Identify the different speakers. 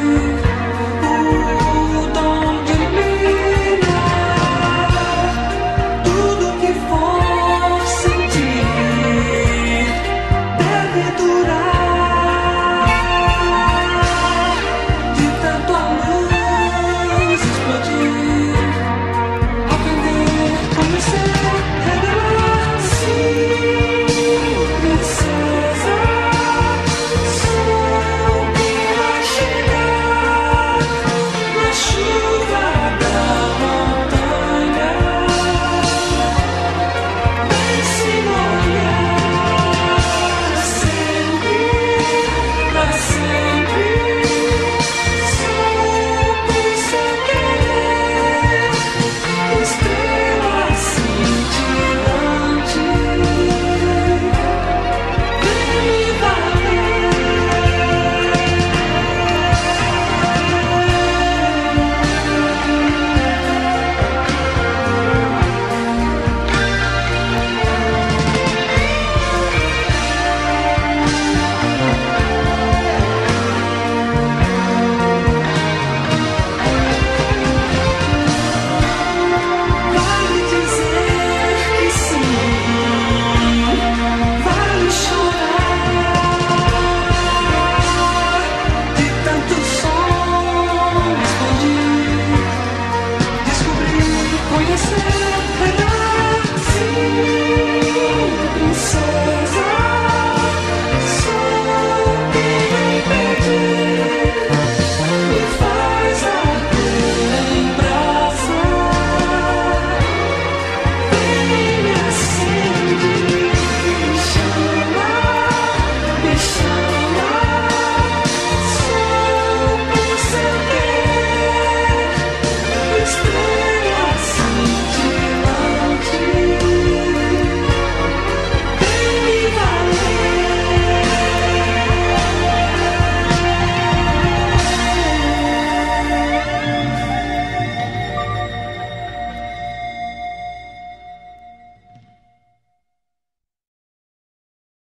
Speaker 1: you.